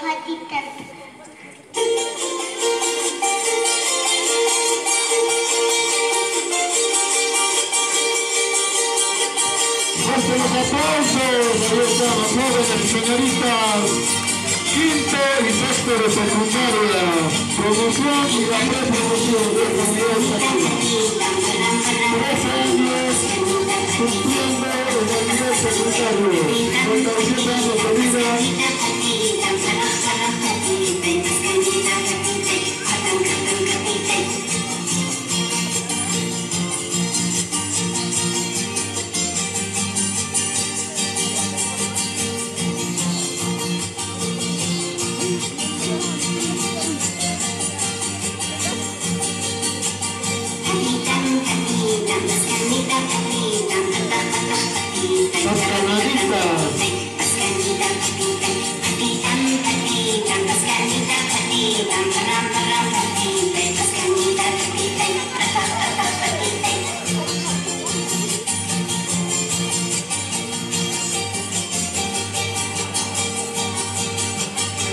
patitanta. Fuerte los aplausos, están las jóvenes señoritas. Quinto y sexto de secundaria, promoción y la prepromoción de Los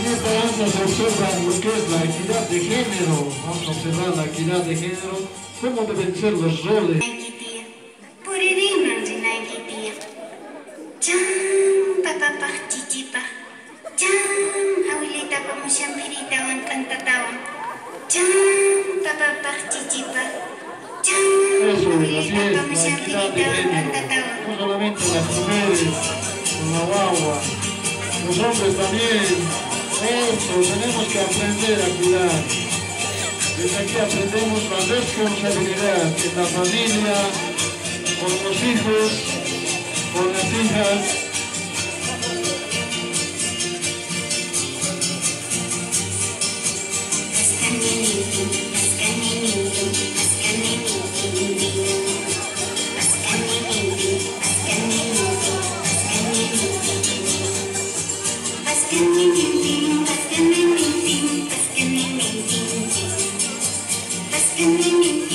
En se observa lo que es la equidad de género. Vamos a observar la equidad de género, cómo deben ser los roles. Eso, así es, la equidad de género. No solamente las mujeres la guagua, los hombres también. Eso, tenemos que aprender a cuidar. Desde aquí aprendemos la responsabilidad en la familia, con los hijos, con las hijas. you.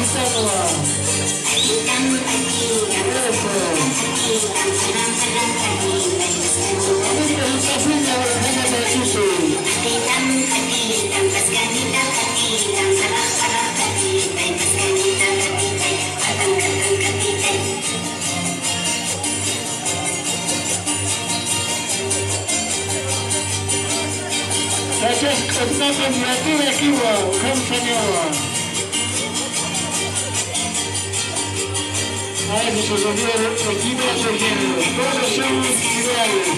y Buena Quintana. Eso. Ahorita A eso refiere equidad de género. Todos somos iguales.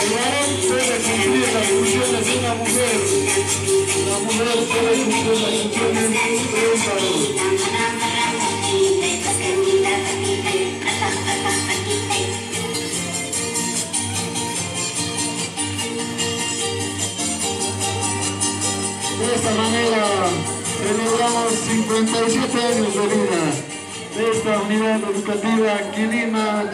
El varón puede cumplir las funciones de una mujer. La mujer puede cumplir las funciones de un varón. De esta manera celebramos 57 años de vida esta unidad educativa Quilima.